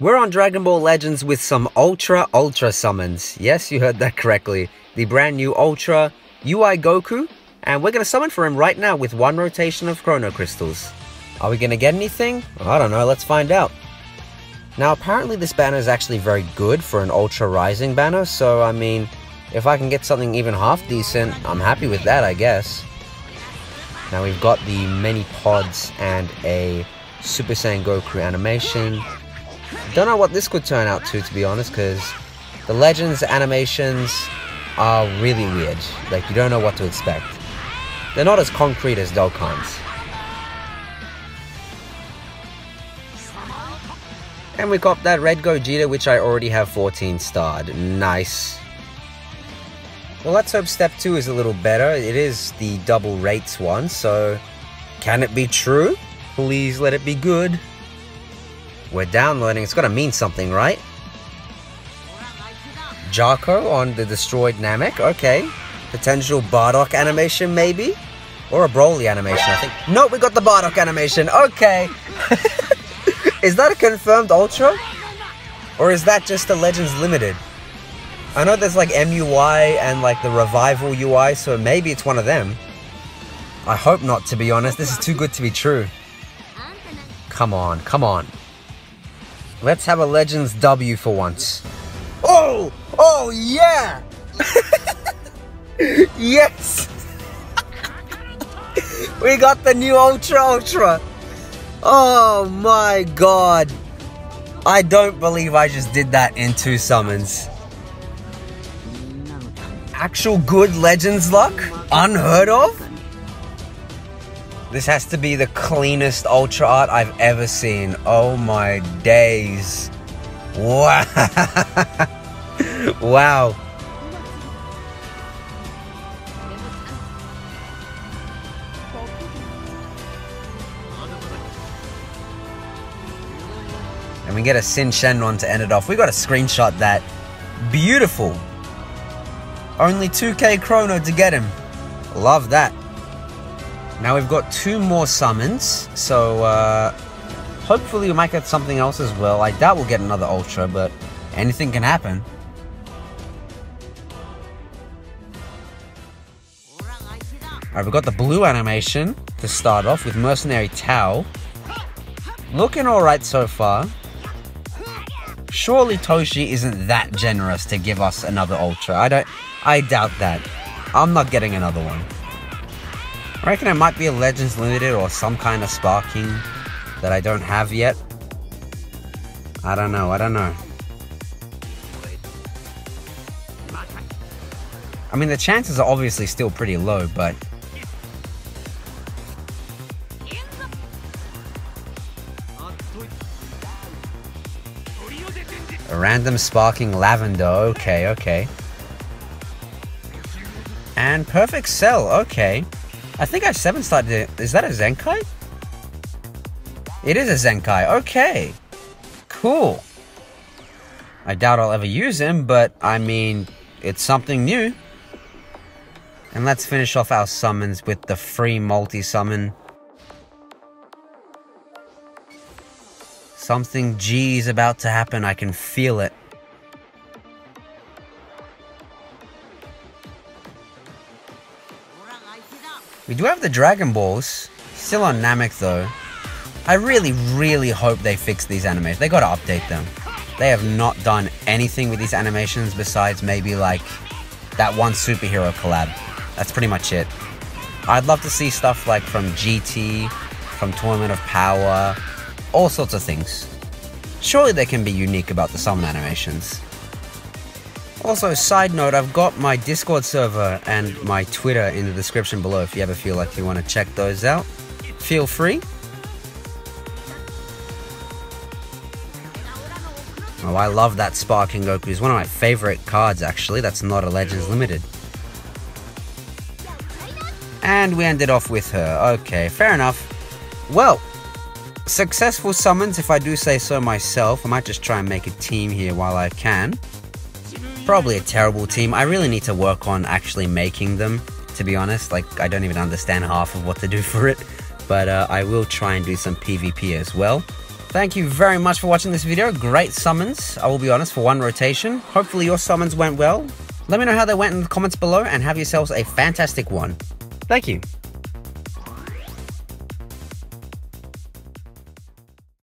We're on Dragon Ball Legends with some Ultra Ultra summons. Yes, you heard that correctly. The brand new Ultra UI Goku, and we're gonna summon for him right now with one rotation of Chrono Crystals. Are we gonna get anything? I don't know, let's find out. Now apparently this banner is actually very good for an Ultra Rising banner, so I mean, if I can get something even half decent, I'm happy with that I guess. Now we've got the many pods and a Super Saiyan Goku animation. Don't know what this could turn out to, to be honest, because the Legends animations are really weird. Like, you don't know what to expect. They're not as concrete as Dokkan's. And we got that Red Gogeta, which I already have 14 starred. Nice. Well, let's hope step 2 is a little better. It is the double rates one, so can it be true? Please let it be good. We're downloading, it's gotta mean something, right? Jaco on the destroyed Namek, okay. Potential Bardock animation, maybe? Or a Broly animation, I think. Nope, we got the Bardock animation, okay. is that a confirmed Ultra? Or is that just a Legends Limited? I know there's like MUI and like the Revival UI, so maybe it's one of them. I hope not, to be honest. This is too good to be true. Come on, come on. Let's have a Legends W for once. Oh! Oh, yeah! yes! we got the new Ultra Ultra! Oh my god! I don't believe I just did that in two summons. Actual good Legends luck? Unheard of? This has to be the cleanest Ultra art I've ever seen. Oh my days. Wow. wow. And we get a Syn Shenron to end it off. We got to screenshot that. Beautiful. Only 2k chrono to get him. Love that. Now we've got two more summons, so uh, hopefully we might get something else as well. I doubt we'll get another Ultra, but anything can happen. Alright, we've got the blue animation to start off with Mercenary Tao. Looking alright so far. Surely Toshi isn't that generous to give us another Ultra. I don't... I doubt that. I'm not getting another one. I reckon it might be a Legends Limited or some kind of sparking that I don't have yet. I don't know, I don't know. I mean, the chances are obviously still pretty low, but... A random sparking lavender, okay, okay. And perfect cell, okay. I think I've 7 started it. Is that a Zenkai? It is a Zenkai. Okay. Cool. I doubt I'll ever use him, but I mean, it's something new. And let's finish off our summons with the free multi-summon. Something G is about to happen. I can feel it. We do have the Dragon Balls. Still on Namek though. I really, really hope they fix these animations. They gotta update them. They have not done anything with these animations besides maybe like that one superhero collab. That's pretty much it. I'd love to see stuff like from GT, from Tournament of Power, all sorts of things. Surely they can be unique about the summon animations. Also, side note, I've got my Discord server and my Twitter in the description below if you ever feel like you want to check those out. Feel free. Oh, I love that Sparking Goku. He's one of my favorite cards, actually. That's not a Legends Limited. And we ended off with her. Okay, fair enough. Well, successful summons, if I do say so myself. I might just try and make a team here while I can probably a terrible team. I really need to work on actually making them, to be honest. Like, I don't even understand half of what to do for it. But uh, I will try and do some PvP as well. Thank you very much for watching this video. Great summons, I will be honest, for one rotation. Hopefully your summons went well. Let me know how they went in the comments below and have yourselves a fantastic one. Thank you.